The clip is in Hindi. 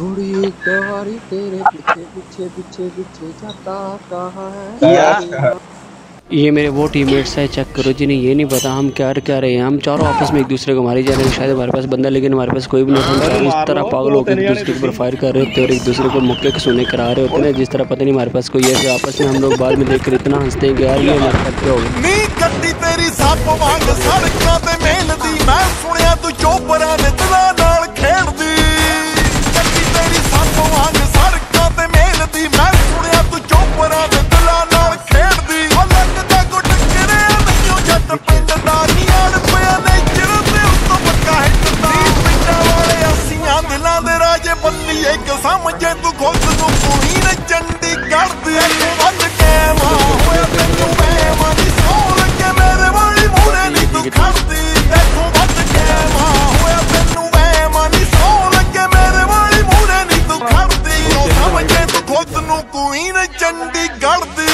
कुड़ी तेरे पीछे पीछे पीछे पीछे जाता कहाँ है? ये मेरे वो टीममेट्स है चेक करो जिन्हें ये नहीं पता हम क्या क्या रहे हैं। हम चारों आपस में एक दूसरे को मारे जा रहे हैं शायद हमारे पास बंदा लेकिन हमारे पास कोई भी नहीं हम इस तरह पागल होकर एक दूसरे के ऊपर फायर कर रहे होते हैं और एक दूसरे को मौके के सोने करा रहे होते हैं। जिस तरह पता नहीं हमारे पास कोई है आपस में हम लोग बाद में देखकर इतना हँसते हैं कि यार ये हमारे साथ क्या होगा ਇੱਕ ਸਮਝੇ ਤੂੰ ਖੁਦ ਨੂੰ ਕੁੜੀ ਨੇ ਚੰਡੀਗੜ੍ਹ ਦੀ ਤੂੰ ਵੱਜ ਹੋਇਆ ਤੈਨੂੰ ਮੈਂ ਮਾਨੀ ਸੌ ਲੱਗੇ, ਮੇਰੇ ਵਾਲੀ ਮੂਰੇ ਨਹੀਂ ਤੂੰ ਖੜਦੀ ਇੱਥੋਂ ਵੱਜ ਕੇ ਮਾਂ। ਹੋਇਆ ਤੈਨੂੰ ਮੈਂ ਮਾਨੀ ਸੌ ਲੱਗੇ, ਮੇਰੇ ਵਾਲੀ ਮੂਰੇ ਨਹੀਂ ਤੂੰ ਖੜਦੀ। ਸਮਝੇ ਤੂੰ ਖੁਦ ਨੂੰ ਕੁਈਨ ਚੰਡੀਗੜ੍ਹ ਦੀ